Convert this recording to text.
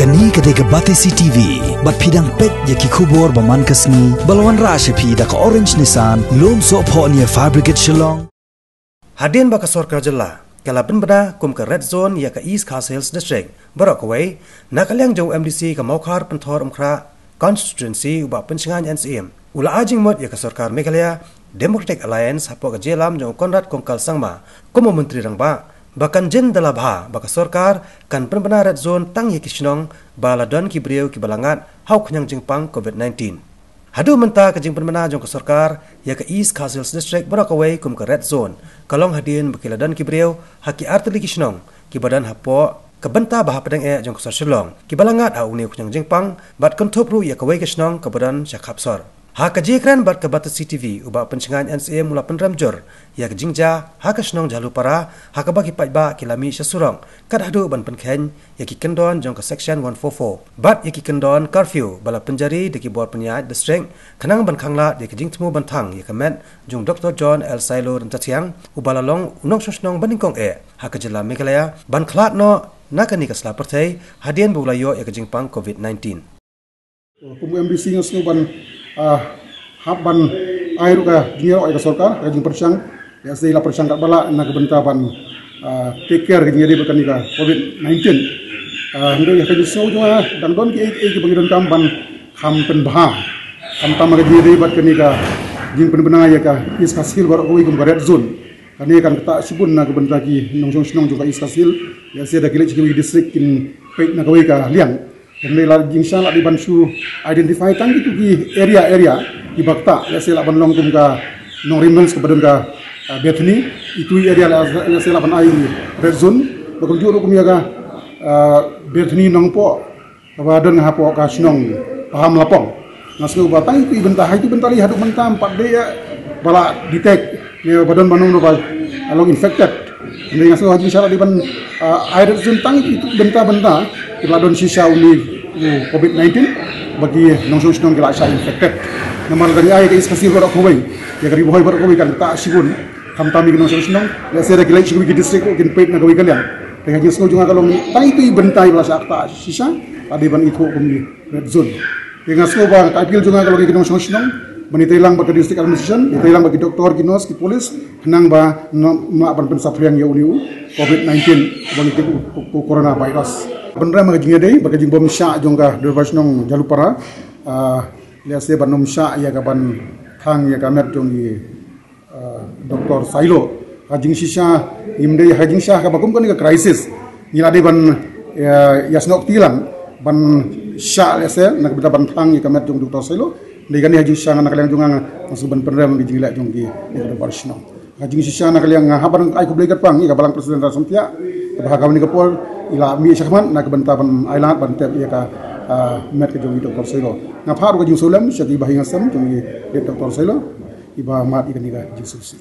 kani kade ke bate CTV bat phidang pet ye ki khubor baman kasni balwan ra she phi da ka orange nisan lom so pho ni fabricate shillong hadin baka sorkar jalla kala bin bada kum ka red zone ya ka east hills district. Barok away na kalyang jo mdc ka maukhar panthor umkhra constituency uba penchangan ncm ula ajing mot ya ka sarkar meghalaya democratic alliance hapo ka jelam jo konrad kongkal sangma. Komo menteri rangba Bahkan jen dalam ha, baka sorkar kan penbena red zone tang ye kisnong bala don ki beriau ki balangat hau jingpang COVID-19. Hadu menta ke jing penbena jong ke sorkar ya ke East Castles District berakawai kum ke red zone. Kalong hadin bakila don ki beriau haki arteli kisnong ki badan hapo kebenta bah pedang e jong ke sorsilong ki balangat ni kenyang jingpang bat kontop ru ya kawai kisnong ke badan syakapsor. Hak jikran bat batas CTV ubah pencengahan NCA mula pendram jor. Ya kejingja, hak kesenong jalu para, hak bagi ipat ba kilami syasurong. Kat hadu ban penken, ya kikendon jong ke section 144. Bat ya kikendon curfew bala penjari deki buat penyayat the string Kenang ban kangla dia ya kejing temu ban thang ya kemen jong Dr. John L. Silo rentatiang ubah lalong unong syasnong baningkong e. Hak kejelam mekalaya ban kelat no nakani ke selapertai hadian bulayo ya kejing pang COVID-19. Pemimpin MBC yang ban habban airu ka dinero ay ka sorkar ka jing persyang ya sei la persyang bala na ka bentaban uh, take care ka ngiri bakan ka covid 19 uh, ndo ya ka so jwa dan don ki ai ki bangidan kam ban kham pen bha kam tam ka ngiri bat ka ka jing pen bena ya ka is ka sil bar oi kum red zone. Kani kan ta sibun na ka benta ki nong jong juga is ka sil ya sei da kile ki district kin pek na ka ka liang Kami lah jingsha lah di bansu identify tang itu di area-area di bakta. Ya saya lah banlong kum ka nong remnants ke uh, Bethany itu area ya saya lah ban ai red zone. Bakum juru kum ya ka uh, Bethany nong po badan ha po ka snong paham lapong. Nasu batang itu ibentah itu bentar lihat bentar empat dia bala detect ni badan banung no ba along infected. Ini ngasu haji syarat di ban uh, air zone tang itu bentar-bentar Iladon sisa uni COVID-19 bagi nongson sinong kila sa infected. Namal dari ay kais kasih barak kawai. Ya kari buhay barak kawai kan tak sibun. Kam tami nongson sinong. Ya saya kila sibun ki district ko kin pait na kawai kalian. Dengan jenis kau juga kalau tang itu ibentai belas akta sisa. Tadi ban itu kumi red zone. Dengan sekolah kapil juga kalau kita nongson sinong Manita ilang bagi district administration, manita ilang bagi doktor, kinos, ki polis, henang ba ma ban pensaprian ya uniu COVID-19 bagi coronavirus benar mga jing day baka jing bom sya jongga dervas nong jalupara uh, lihat se banom sya ya kapan thang ya kamer jong i uh, doktor sailo hajing sisa imde hajing sya ka bakum kan ka crisis ni ade ban ya yasnok tilang. Ban sya lihat se nak beta ban thang ya kamer jong doktor sailo. Ni gani hajing sya nak kalian jong masuk ban pernah di jing lek jong i dervas nong hajing sisa nak kalian haban ai ko blegat pang. I ka balang presiden rasumtia bahagawan ni kapol ila mi syakman na kebenta ban ailat ban ia ka met ke jong doktor selo na paru ke jing sulam syaki bahinga sam jong doktor selo iba mat ikan iga jing susi